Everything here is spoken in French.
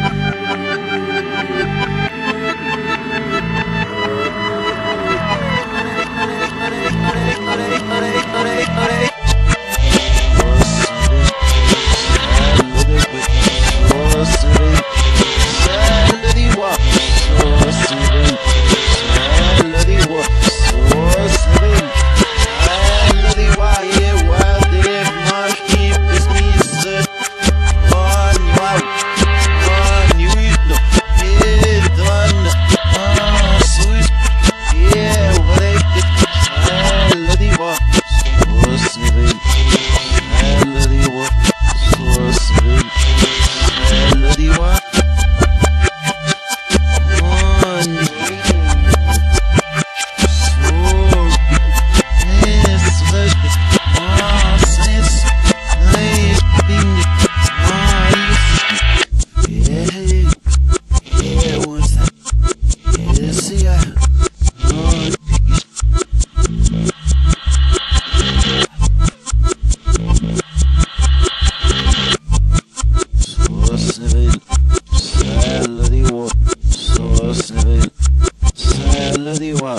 啊。le diwa.